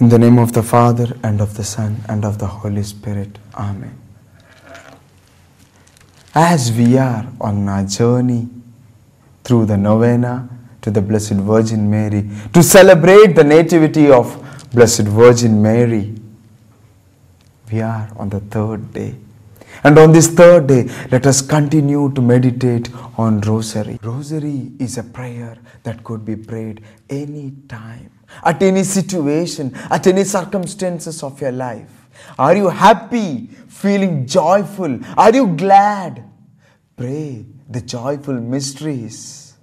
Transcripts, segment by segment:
In the name of the Father, and of the Son, and of the Holy Spirit. Amen. As we are on our journey through the novena to the Blessed Virgin Mary to celebrate the Nativity of Blessed Virgin Mary, we are on the third day. And on this third day, let us continue to meditate on Rosary. Rosary is a prayer that could be prayed any time, at any situation, at any circumstances of your life. Are you happy, feeling joyful? Are you glad? Pray the joyful mysteries.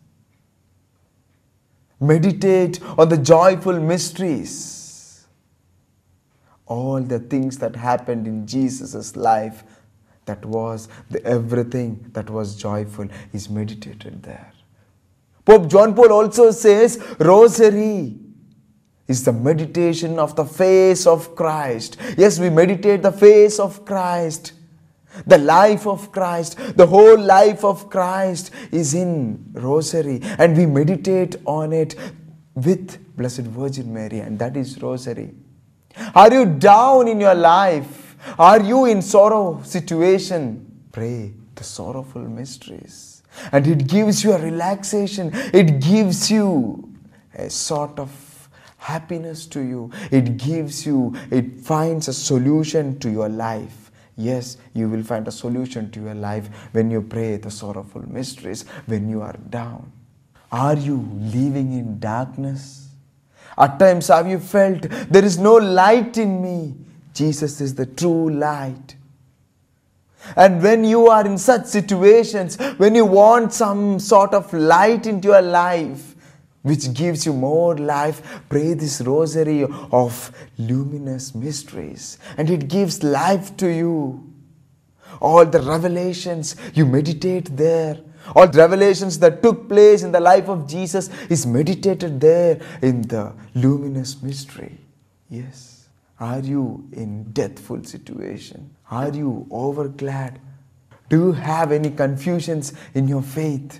Meditate on the joyful mysteries. All the things that happened in Jesus' life that was the everything that was joyful is meditated there. Pope John Paul also says rosary is the meditation of the face of Christ. Yes, we meditate the face of Christ. The life of Christ, the whole life of Christ is in Rosary, and we meditate on it with Blessed Virgin Mary, and that is Rosary. Are you down in your life? Are you in sorrow situation? Pray the sorrowful mysteries. And it gives you a relaxation. It gives you a sort of happiness to you. It gives you, it finds a solution to your life. Yes, you will find a solution to your life when you pray the sorrowful mysteries, when you are down. Are you living in darkness? At times, have you felt there is no light in me? Jesus is the true light. And when you are in such situations, when you want some sort of light into your life, which gives you more life, pray this rosary of luminous mysteries, and it gives life to you. All the revelations, you meditate there. All the revelations that took place in the life of Jesus is meditated there in the luminous mystery. Yes. Are you in deathful situation? Are you over glad? Do you have any confusions in your faith?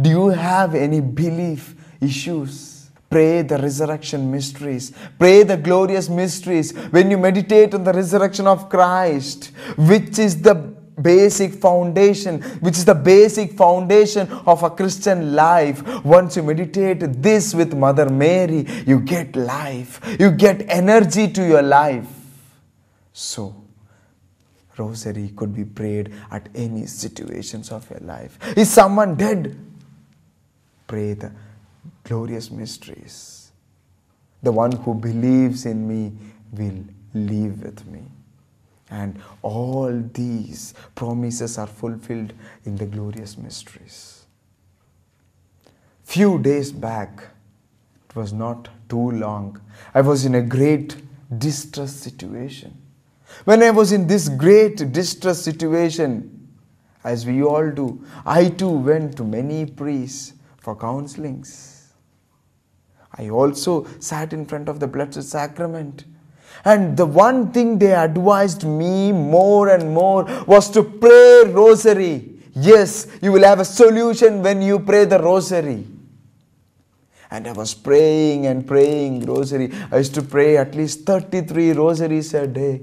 Do you have any belief issues? Pray the resurrection mysteries. Pray the glorious mysteries. When you meditate on the resurrection of Christ, which is the basic foundation, which is the basic foundation of a Christian life. Once you meditate this with Mother Mary, you get life, you get energy to your life. So, Rosary could be prayed at any situations of your life. Is someone dead? Pray the glorious mysteries. The one who believes in me will live with me. And all these promises are fulfilled in the glorious mysteries. Few days back, it was not too long, I was in a great distress situation. When I was in this great distress situation, as we all do, I too went to many priests for counselings. I also sat in front of the Blessed Sacrament and the one thing they advised me more and more was to pray rosary. Yes, you will have a solution when you pray the rosary. And I was praying and praying rosary. I used to pray at least 33 rosaries a day.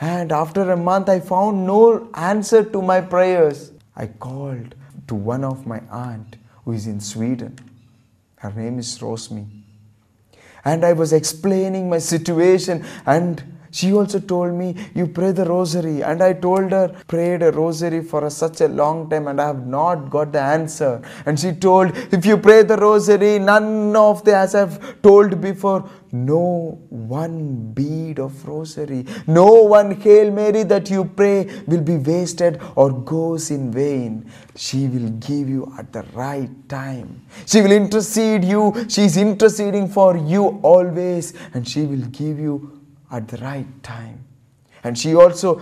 And after a month, I found no answer to my prayers. I called to one of my aunt who is in Sweden. Her name is Rosmi and I was explaining my situation and she also told me you pray the rosary. And i told her prayed a rosary for a, such a long time and i have not got the answer. And she told if you pray the rosary none of the as i've told before no one bead of rosary no one hail mary that you pray will be wasted or goes in vain. She will give you at the right time. She will intercede you. She is interceding for you always and she will give you at the right time. And she also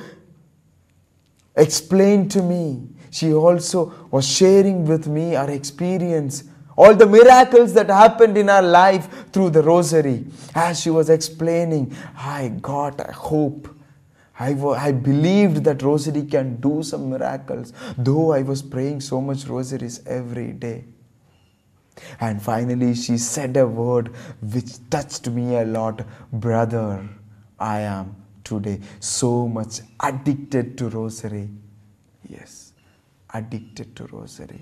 explained to me, she also was sharing with me her experience, all the miracles that happened in her life through the rosary. As she was explaining, I got a hope. I, I believed that rosary can do some miracles, though I was praying so much rosaries every day. And finally, she said a word which touched me a lot Brother, I am today so much addicted to rosary. Yes, addicted to rosary.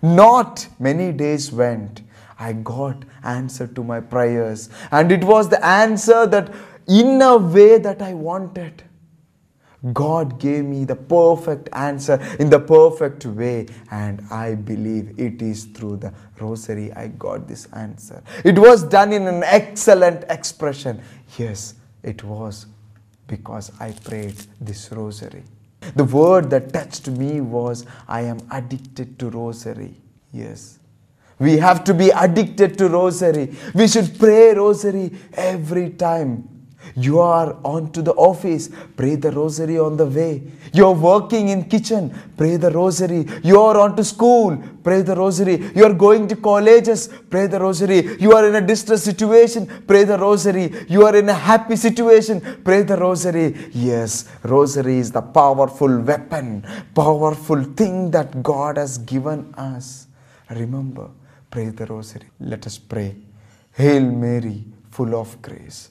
Not many days went. I got answer to my prayers, and it was the answer that in a way that I wanted. God gave me the perfect answer in the perfect way, and I believe it is through the rosary I got this answer. It was done in an excellent expression. Yes, it was because I prayed this rosary. The word that touched me was, I am addicted to rosary. Yes. We have to be addicted to rosary. We should pray rosary every time. You are on to the office, pray the rosary on the way. You're working in kitchen, pray the rosary. You are on to school, pray the rosary. You are going to colleges, pray the rosary. You are in a distress situation, pray the rosary. You are in a happy situation, pray the rosary. Yes, rosary is the powerful weapon, powerful thing that God has given us. Remember, pray the rosary. Let us pray. Hail Mary, full of grace.